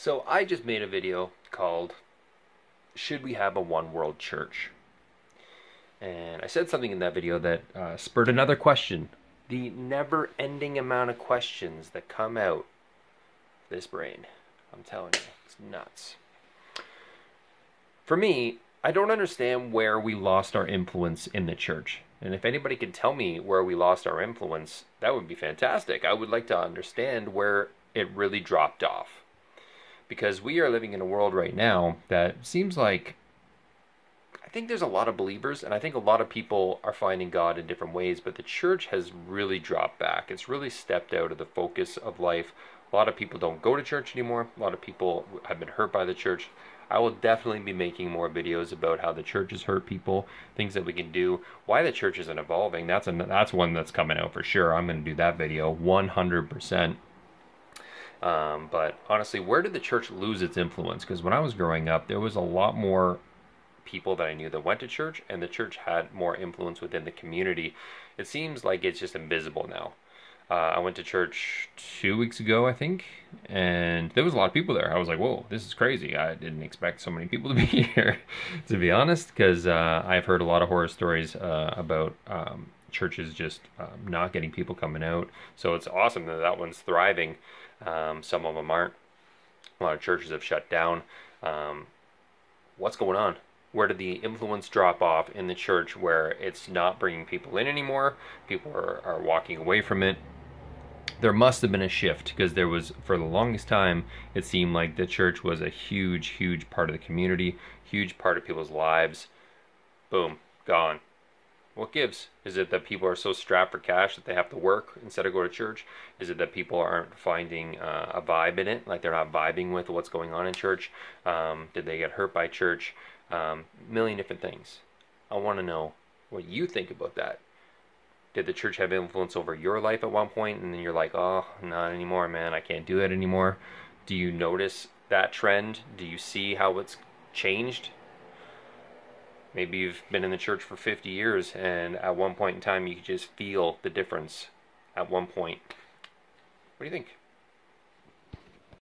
So I just made a video called Should We Have a One World Church? And I said something in that video that uh, spurred another question. The never ending amount of questions that come out this brain. I'm telling you, it's nuts. For me, I don't understand where we lost our influence in the church. And if anybody can tell me where we lost our influence, that would be fantastic. I would like to understand where it really dropped off because we are living in a world right now that seems like I think there's a lot of believers, and I think a lot of people are finding God in different ways, but the church has really dropped back. It's really stepped out of the focus of life. A lot of people don't go to church anymore. A lot of people have been hurt by the church. I will definitely be making more videos about how the church has hurt people, things that we can do, why the church isn't evolving. That's a, that's one that's coming out for sure. I'm going to do that video 100%. Um, but honestly, where did the church lose its influence? Because when I was growing up, there was a lot more people that I knew that went to church, and the church had more influence within the community. It seems like it's just invisible now. Uh, I went to church two weeks ago, I think, and there was a lot of people there. I was like, "Whoa, this is crazy!" I didn't expect so many people to be here, to be honest, because uh, I've heard a lot of horror stories uh, about um, churches just um, not getting people coming out. So it's awesome that that one's thriving. Um, some of them aren't. A lot of churches have shut down. Um, what's going on? Where did the influence drop off in the church where it's not bringing people in anymore? People are, are walking away from it. There must have been a shift because there was, for the longest time, it seemed like the church was a huge, huge part of the community, huge part of people's lives. Boom, gone what gives? Is it that people are so strapped for cash that they have to work instead of go to church? Is it that people aren't finding uh, a vibe in it, like they're not vibing with what's going on in church? Um, did they get hurt by church? Um, million different things. I want to know what you think about that. Did the church have influence over your life at one point, and then you're like, oh, not anymore, man. I can't do it anymore. Do you notice that trend? Do you see how it's changed Maybe you've been in the church for 50 years and at one point in time you could just feel the difference at one point. What do you think?